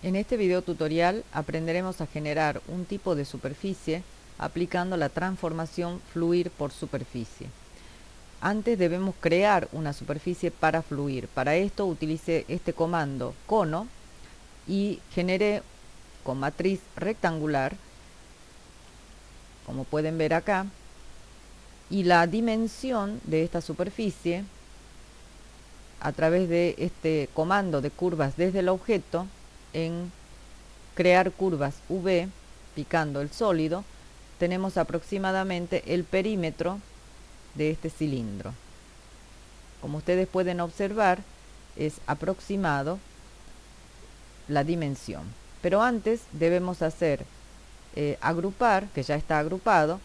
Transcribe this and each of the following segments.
En este video tutorial aprenderemos a generar un tipo de superficie aplicando la transformación fluir por superficie. Antes debemos crear una superficie para fluir. Para esto utilicé este comando cono y generé con matriz rectangular, como pueden ver acá, y la dimensión de esta superficie a través de este comando de curvas desde el objeto en crear curvas V, picando el sólido, tenemos aproximadamente el perímetro de este cilindro. Como ustedes pueden observar, es aproximado la dimensión. Pero antes debemos hacer eh, agrupar, que ya está agrupado,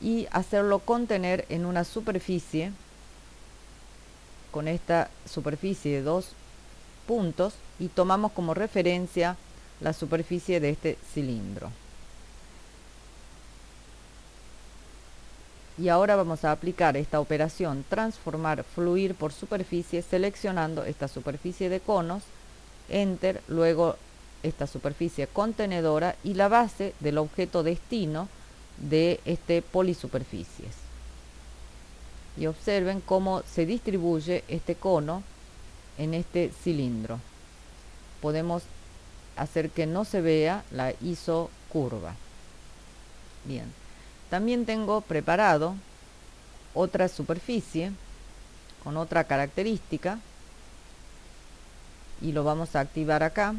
y hacerlo contener en una superficie con esta superficie de dos puntos y tomamos como referencia la superficie de este cilindro. Y ahora vamos a aplicar esta operación transformar fluir por superficie seleccionando esta superficie de conos, enter, luego esta superficie contenedora y la base del objeto destino de este polisuperficies. Y observen cómo se distribuye este cono en este cilindro. Podemos hacer que no se vea la iso curva. Bien. También tengo preparado otra superficie con otra característica y lo vamos a activar acá.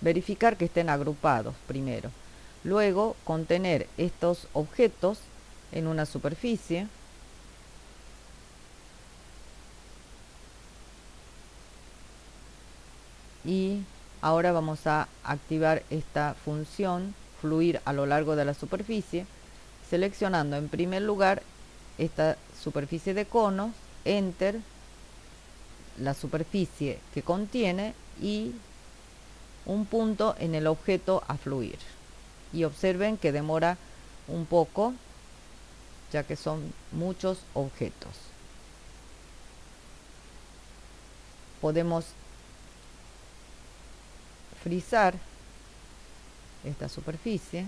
Verificar que estén agrupados primero. Luego contener estos objetos en una superficie. Y ahora vamos a activar esta función fluir a lo largo de la superficie seleccionando en primer lugar esta superficie de conos, enter, la superficie que contiene y un punto en el objeto a fluir. Y observen que demora un poco ya que son muchos objetos. Podemos frizar esta superficie.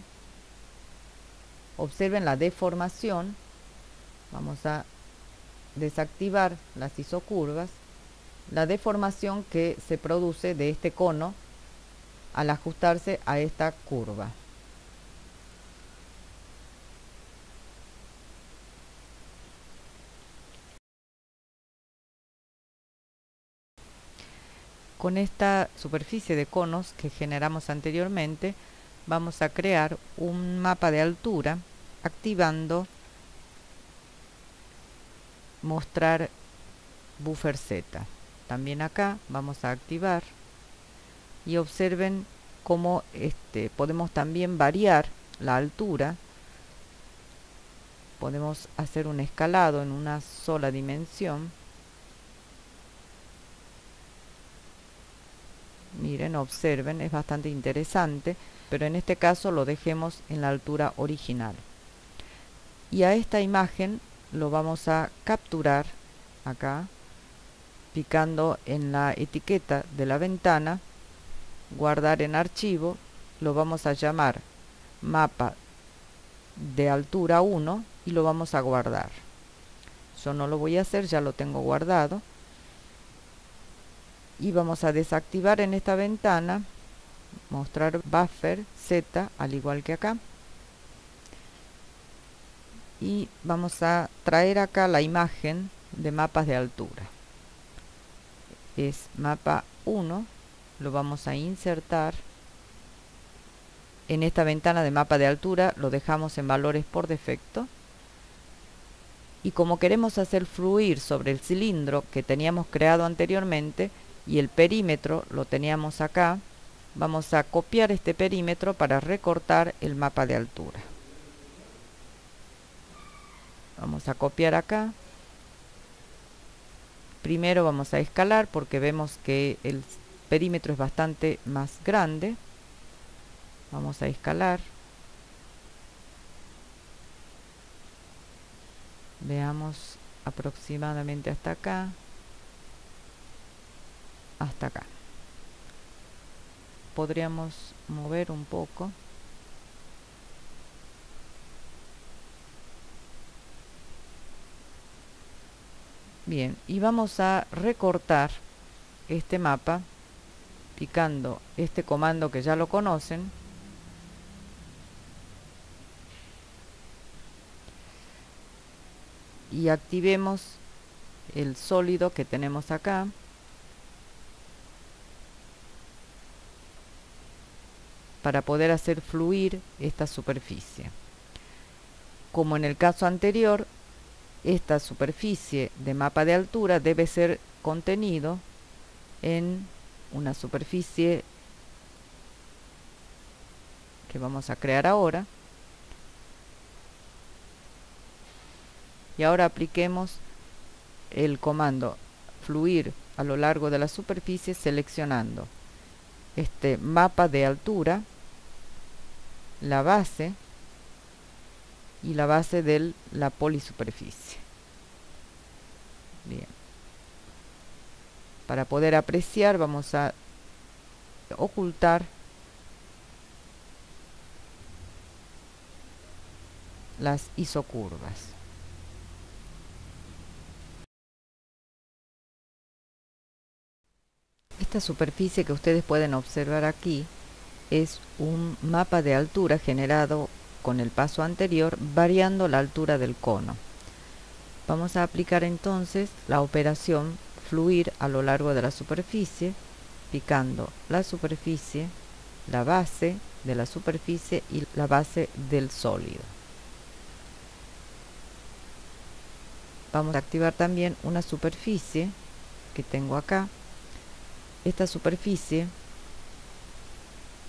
Observen la deformación. Vamos a desactivar las isocurvas. La deformación que se produce de este cono al ajustarse a esta curva Con esta superficie de conos que generamos anteriormente, vamos a crear un mapa de altura activando mostrar buffer Z. También acá vamos a activar y observen cómo este, podemos también variar la altura. Podemos hacer un escalado en una sola dimensión miren, observen, es bastante interesante, pero en este caso lo dejemos en la altura original. Y a esta imagen lo vamos a capturar acá, picando en la etiqueta de la ventana, guardar en archivo, lo vamos a llamar mapa de altura 1 y lo vamos a guardar. Yo no lo voy a hacer, ya lo tengo guardado y vamos a desactivar en esta ventana mostrar buffer z al igual que acá. Y vamos a traer acá la imagen de mapas de altura. Es mapa 1 lo vamos a insertar en esta ventana de mapa de altura lo dejamos en valores por defecto. Y como queremos hacer fluir sobre el cilindro que teníamos creado anteriormente y el perímetro lo teníamos acá vamos a copiar este perímetro para recortar el mapa de altura. Vamos a copiar acá. Primero vamos a escalar porque vemos que el perímetro es bastante más grande. Vamos a escalar. Veamos aproximadamente hasta acá hasta acá. Podríamos mover un poco. Bien y vamos a recortar este mapa picando este comando que ya lo conocen. Y activemos el sólido que tenemos acá para poder hacer fluir esta superficie. Como en el caso anterior, esta superficie de mapa de altura debe ser contenido en una superficie que vamos a crear ahora y ahora apliquemos el comando fluir a lo largo de la superficie seleccionando este mapa de altura la base y la base de la polisuperficie. Bien. Para poder apreciar vamos a ocultar las isocurvas. Esta superficie que ustedes pueden observar aquí es un mapa de altura generado con el paso anterior variando la altura del cono. Vamos a aplicar entonces la operación fluir a lo largo de la superficie picando la superficie, la base de la superficie y la base del sólido. Vamos a activar también una superficie que tengo acá esta superficie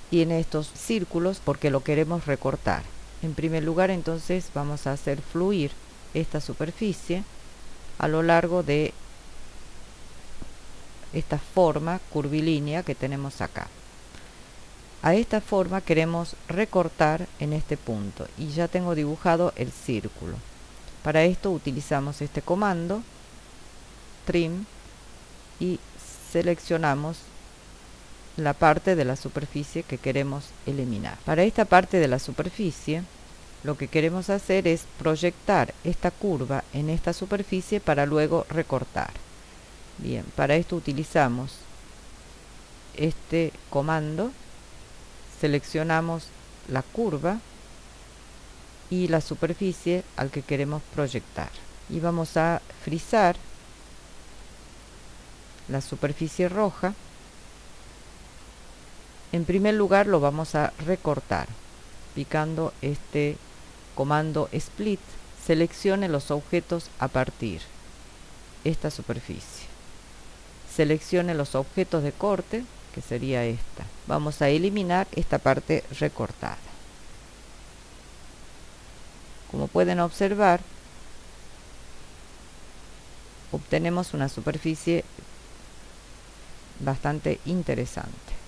tiene estos círculos porque lo queremos recortar. En primer lugar entonces vamos a hacer fluir esta superficie a lo largo de esta forma curvilínea que tenemos acá. A esta forma queremos recortar en este punto y ya tengo dibujado el círculo. Para esto utilizamos este comando trim y seleccionamos la parte de la superficie que queremos eliminar. Para esta parte de la superficie, lo que queremos hacer es proyectar esta curva en esta superficie para luego recortar. Bien, para esto utilizamos este comando, seleccionamos la curva y la superficie al que queremos proyectar. Y vamos a frizar la superficie roja, en primer lugar lo vamos a recortar picando este comando split. Seleccione los objetos a partir esta superficie. Seleccione los objetos de corte que sería esta. Vamos a eliminar esta parte recortada. Como pueden observar obtenemos una superficie bastante interesante.